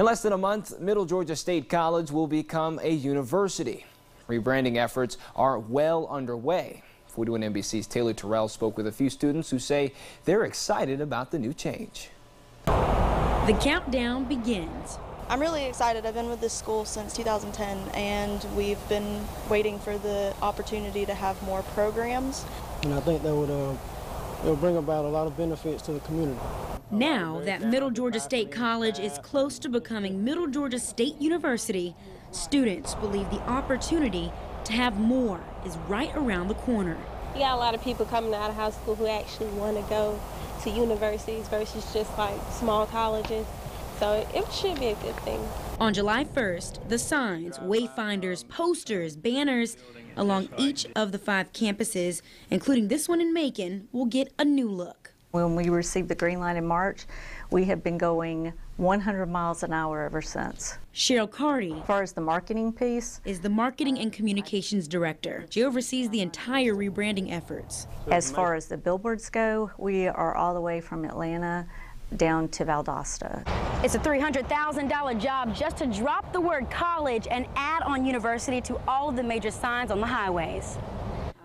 In less than a month, Middle Georgia State College will become a university. Rebranding efforts are well underway. 41 NBC's Taylor Terrell spoke with a few students who say they're excited about the new change. The countdown begins. I'm really excited. I've been with this school since 2010 and we've been waiting for the opportunity to have more programs. And I think that would uh, it will bring about a lot of benefits to the community. Now that Middle Georgia State College is close to becoming Middle Georgia State University, students believe the opportunity to have more is right around the corner. You got a lot of people coming out of high school who actually want to go to universities versus just like small colleges. So it should be a good thing. On July 1st, the signs, wayfinders, posters, banners along each of the five campuses, including this one in Macon, will get a new look. When we received the green light in March, we have been going 100 miles an hour ever since. Cheryl Carty, as far as the marketing piece, is the marketing and communications director. She oversees the entire rebranding efforts. As far as the billboards go, we are all the way from Atlanta down to Valdosta. It's a $300,000 job just to drop the word college and add on university to all of the major signs on the highways.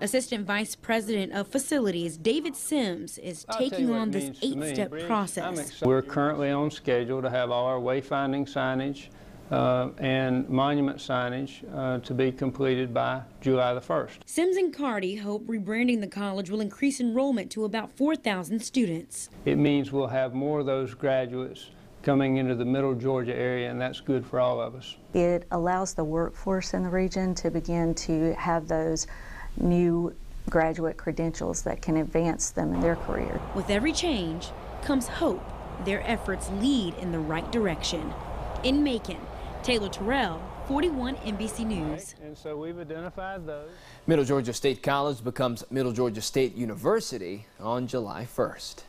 Assistant Vice President of Facilities David Sims is taking on this eight-step process. We're currently on schedule to have all our wayfinding signage uh, and monument signage uh, to be completed by July the 1st. Sims and Carty hope rebranding the college will increase enrollment to about 4,000 students. It means we'll have more of those graduates coming into the middle Georgia area, and that's good for all of us. It allows the workforce in the region to begin to have those new graduate credentials that can advance them in their career. With every change comes hope their efforts lead in the right direction. In Macon, Taylor Terrell, 41 NBC News. And so we've identified those. Middle Georgia State College becomes Middle Georgia State University on July 1st.